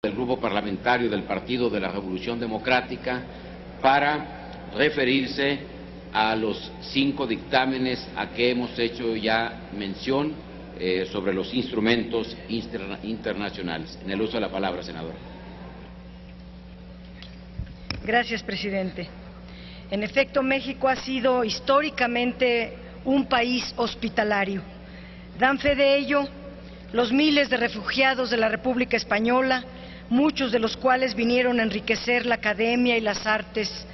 del Grupo Parlamentario del Partido de la Revolución Democrática para referirse a los cinco dictámenes a que hemos hecho ya mención eh, sobre los instrumentos internacionales. En el uso de la palabra, senador. Gracias, presidente. En efecto, México ha sido históricamente un país hospitalario. Dan fe de ello los miles de refugiados de la República Española, muchos de los cuales vinieron a enriquecer la academia y las artes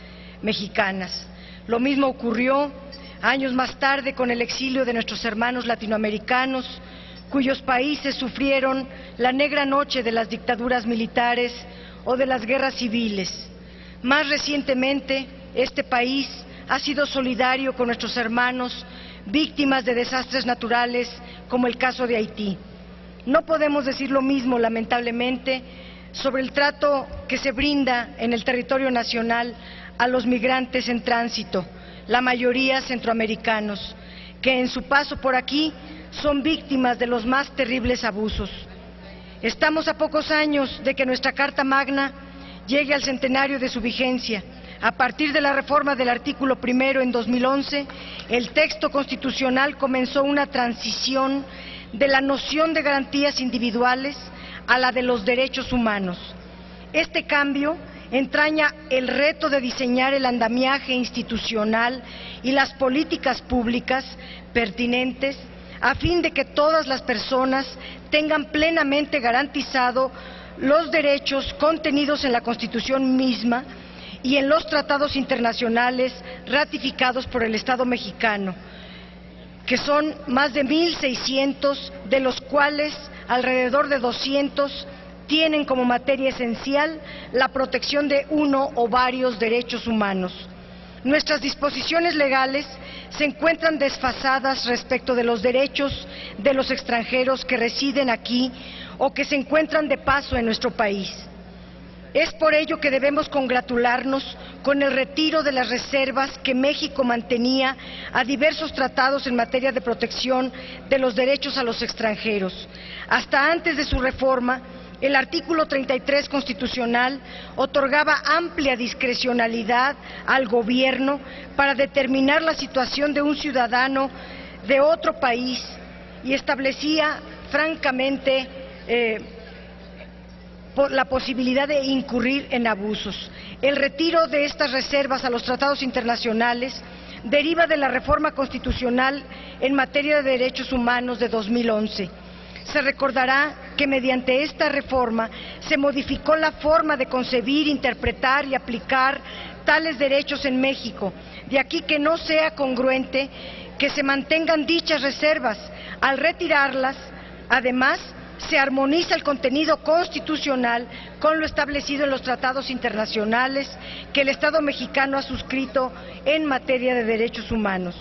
mexicanas. Lo mismo ocurrió años más tarde con el exilio de nuestros hermanos latinoamericanos, cuyos países sufrieron la negra noche de las dictaduras militares o de las guerras civiles. Más recientemente, este país ha sido solidario con nuestros hermanos víctimas de desastres naturales como el caso de Haití. No podemos decir lo mismo, lamentablemente, sobre el trato que se brinda en el territorio nacional a los migrantes en tránsito, la mayoría centroamericanos, que en su paso por aquí son víctimas de los más terribles abusos. Estamos a pocos años de que nuestra Carta Magna llegue al centenario de su vigencia. A partir de la reforma del artículo primero en 2011, el texto constitucional comenzó una transición de la noción de garantías individuales a la de los derechos humanos. Este cambio entraña el reto de diseñar el andamiaje institucional y las políticas públicas pertinentes a fin de que todas las personas tengan plenamente garantizado los derechos contenidos en la Constitución misma y en los tratados internacionales ratificados por el Estado mexicano, que son más de 1.600, de los cuales alrededor de 200 tienen como materia esencial la protección de uno o varios derechos humanos. Nuestras disposiciones legales se encuentran desfasadas respecto de los derechos de los extranjeros que residen aquí o que se encuentran de paso en nuestro país. Es por ello que debemos congratularnos con el retiro de las reservas que México mantenía a diversos tratados en materia de protección de los derechos a los extranjeros. Hasta antes de su reforma, el artículo 33 constitucional otorgaba amplia discrecionalidad al Gobierno para determinar la situación de un ciudadano de otro país y establecía francamente eh, la posibilidad de incurrir en abusos. El retiro de estas reservas a los tratados internacionales deriva de la reforma constitucional en materia de derechos humanos de 2011. Se recordará que mediante esta reforma se modificó la forma de concebir, interpretar y aplicar tales derechos en México. De aquí que no sea congruente que se mantengan dichas reservas. Al retirarlas, además, se armoniza el contenido constitucional con lo establecido en los tratados internacionales que el Estado mexicano ha suscrito en materia de derechos humanos.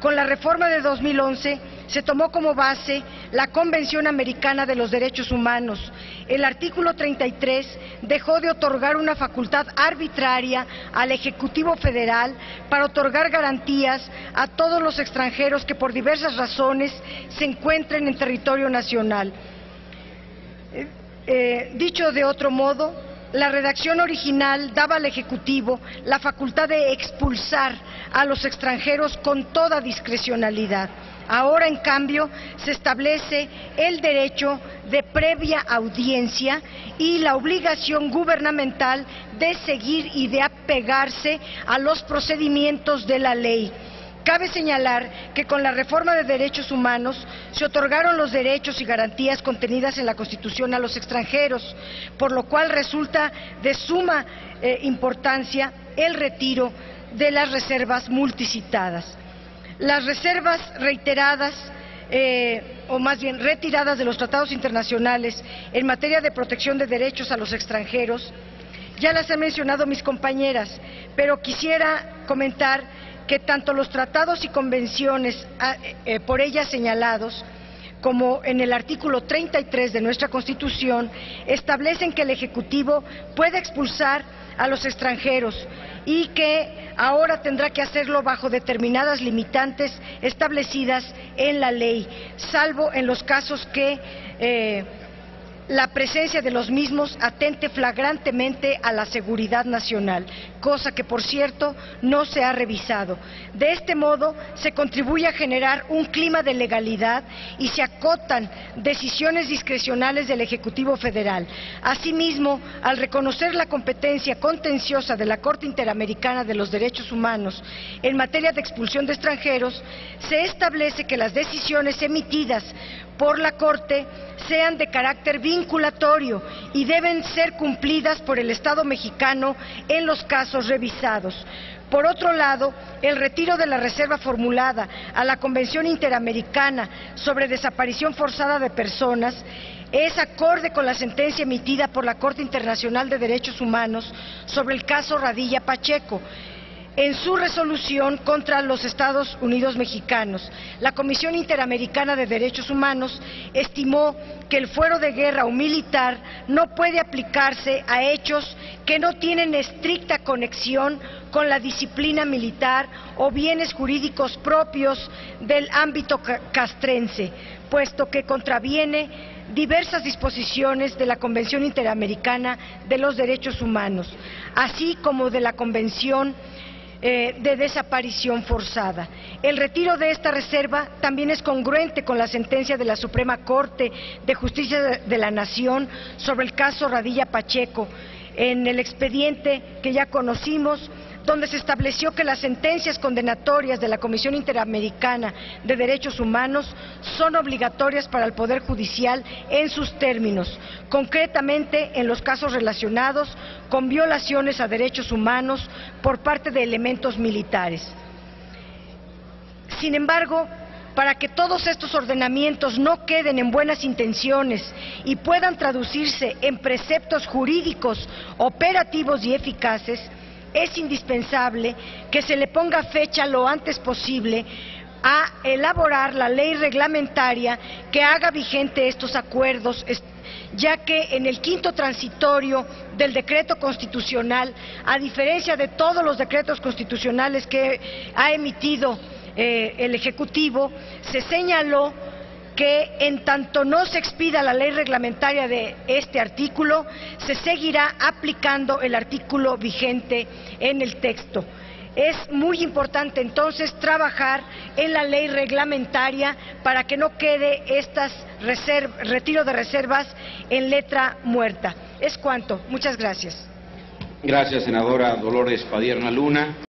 Con la reforma de 2011 se tomó como base la Convención Americana de los Derechos Humanos. El artículo 33 dejó de otorgar una facultad arbitraria al Ejecutivo Federal para otorgar garantías a todos los extranjeros que por diversas razones se encuentren en territorio nacional. Eh, eh, dicho de otro modo, la redacción original daba al Ejecutivo la facultad de expulsar a los extranjeros con toda discrecionalidad. Ahora, en cambio, se establece el derecho de previa audiencia y la obligación gubernamental de seguir y de apegarse a los procedimientos de la ley. Cabe señalar que con la reforma de derechos humanos se otorgaron los derechos y garantías contenidas en la Constitución a los extranjeros, por lo cual resulta de suma eh, importancia el retiro de las reservas multicitadas. Las reservas reiteradas eh, o más bien retiradas de los tratados internacionales en materia de protección de derechos a los extranjeros, ya las han mencionado mis compañeras, pero quisiera comentar que tanto los tratados y convenciones ah, eh, por ellas señalados como en el artículo 33 de nuestra Constitución establecen que el Ejecutivo puede expulsar a los extranjeros y que ahora tendrá que hacerlo bajo determinadas limitantes establecidas en la ley, salvo en los casos que eh, la presencia de los mismos atente flagrantemente a la seguridad nacional, cosa que, por cierto, no se ha revisado. De este modo, se contribuye a generar un clima de legalidad y se acotan decisiones discrecionales del Ejecutivo Federal. Asimismo, al reconocer la competencia contenciosa de la Corte Interamericana de los Derechos Humanos en materia de expulsión de extranjeros, se establece que las decisiones emitidas por la Corte sean de carácter vinculatorio y deben ser cumplidas por el Estado mexicano en los casos revisados. Por otro lado, el retiro de la reserva formulada a la Convención Interamericana sobre Desaparición Forzada de Personas es acorde con la sentencia emitida por la Corte Internacional de Derechos Humanos sobre el caso Radilla Pacheco, en su resolución contra los Estados Unidos mexicanos. La Comisión Interamericana de Derechos Humanos estimó que el fuero de guerra o militar no puede aplicarse a hechos que no tienen estricta conexión con la disciplina militar o bienes jurídicos propios del ámbito castrense, puesto que contraviene diversas disposiciones de la Convención Interamericana de los Derechos Humanos, así como de la Convención eh, de desaparición forzada. El retiro de esta reserva también es congruente con la sentencia de la Suprema Corte de Justicia de la Nación sobre el caso Radilla Pacheco. En el expediente que ya conocimos, donde se estableció que las sentencias condenatorias de la Comisión Interamericana de Derechos Humanos son obligatorias para el Poder Judicial en sus términos, concretamente en los casos relacionados con violaciones a derechos humanos por parte de elementos militares. Sin embargo, para que todos estos ordenamientos no queden en buenas intenciones y puedan traducirse en preceptos jurídicos operativos y eficaces, es indispensable que se le ponga fecha lo antes posible a elaborar la ley reglamentaria que haga vigente estos acuerdos, ya que en el quinto transitorio del decreto constitucional, a diferencia de todos los decretos constitucionales que ha emitido eh, el Ejecutivo, se señaló que en tanto no se expida la ley reglamentaria de este artículo, se seguirá aplicando el artículo vigente en el texto. Es muy importante entonces trabajar en la ley reglamentaria para que no quede este retiro de reservas en letra muerta. Es cuanto. Muchas gracias. Gracias, senadora Dolores Padierna Luna.